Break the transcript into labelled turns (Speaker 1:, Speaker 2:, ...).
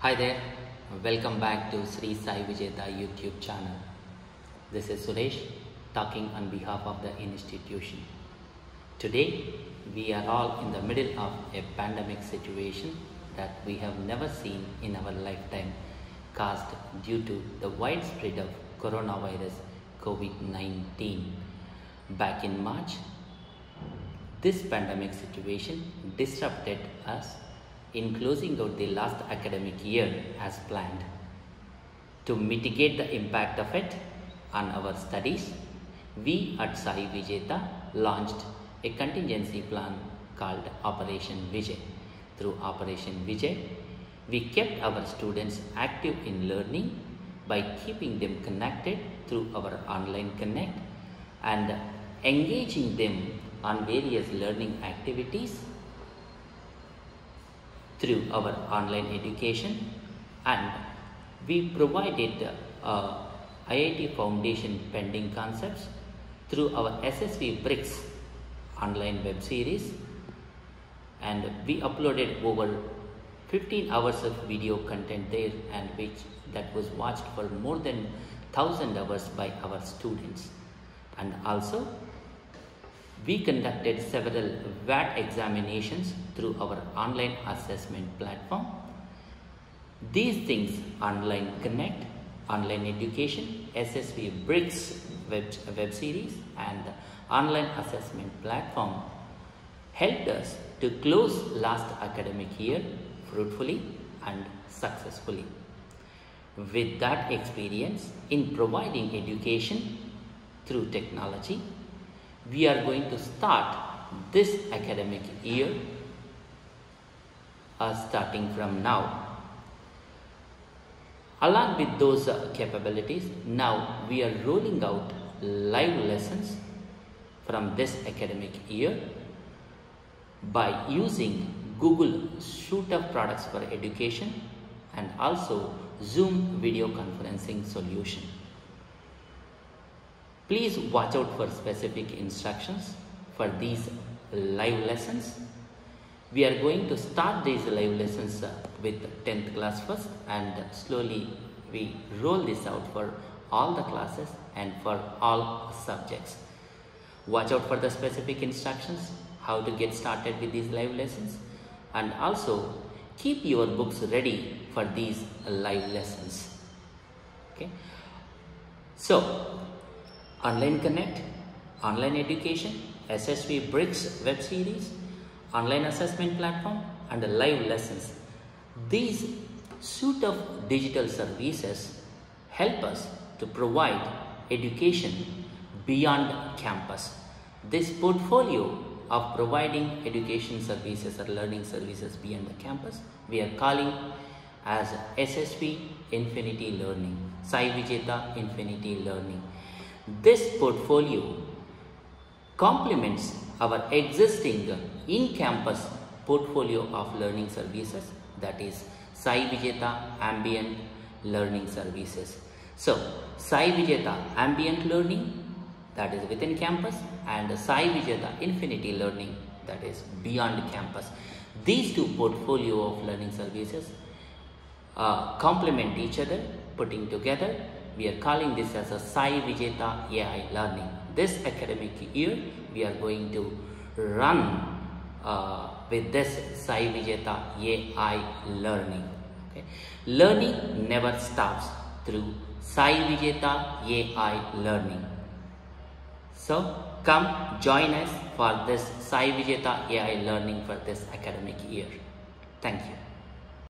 Speaker 1: Hi there, welcome back to Sri Saivijetha YouTube channel. This is Suresh talking on behalf of the institution. Today, we are all in the middle of a pandemic situation that we have never seen in our lifetime caused due to the widespread of coronavirus COVID-19. Back in March, this pandemic situation disrupted us in closing out the last academic year as planned. To mitigate the impact of it on our studies, we at Saivijetha launched a contingency plan called Operation Vijay. Through Operation Vijay, we kept our students active in learning by keeping them connected through our online connect and engaging them on various learning activities through our online education and we provided uh, IIT Foundation pending concepts through our SSV Bricks online web series and we uploaded over 15 hours of video content there and which that was watched for more than 1000 hours by our students. And also we conducted several VAT examinations through our online assessment platform. These things, online connect, online education, SSV Bricks web, web series and online assessment platform helped us to close last academic year fruitfully and successfully. With that experience in providing education through technology, we are going to start this academic year uh, starting from now. Along with those uh, capabilities, now we are rolling out live lessons from this academic year by using Google suite of products for education and also Zoom video conferencing solution. Please watch out for specific instructions for these live lessons. We are going to start these live lessons uh, with 10th class first and slowly we roll this out for all the classes and for all subjects. Watch out for the specific instructions, how to get started with these live lessons and also keep your books ready for these live lessons. Okay. So, Online Connect, Online Education, SSV Bricks web series, Online Assessment Platform and live lessons. These suite of digital services help us to provide education beyond campus. This portfolio of providing education services or learning services beyond the campus, we are calling as SSV Infinity Learning, Saivijetha Infinity Learning. This portfolio complements our existing in-campus portfolio of learning services that is Sai Vijeta Ambient Learning Services. So, Saivijetha Ambient Learning that is within campus and Saivijetha Infinity Learning that is beyond campus. These two portfolio of learning services uh, complement each other putting together we are calling this as a Saivijetha AI learning. This academic year, we are going to run uh, with this Sai Vijeta AI learning. Okay. Learning never stops through Sai Vijeta AI learning. So, come join us for this Saivijetha AI learning for this academic year. Thank you.